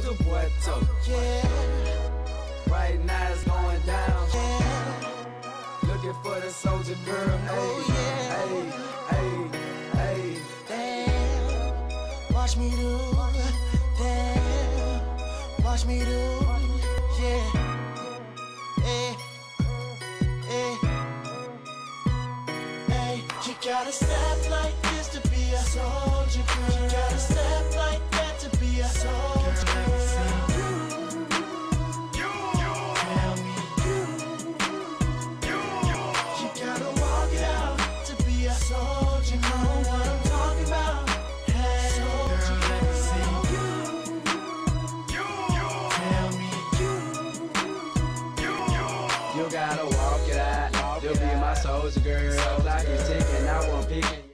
soldier boy toe. Yeah, Right now it's going down. yeah, Looking for the soldier girl. Oh, hey, Oh, yeah. hey, hey, hey. damn. Watch me do, damn. Watch me do, yeah. Hey, hey, hey. You gotta step like You gotta walk it out. You'll be my soldier girl. Clock is ticking, I won't pick it.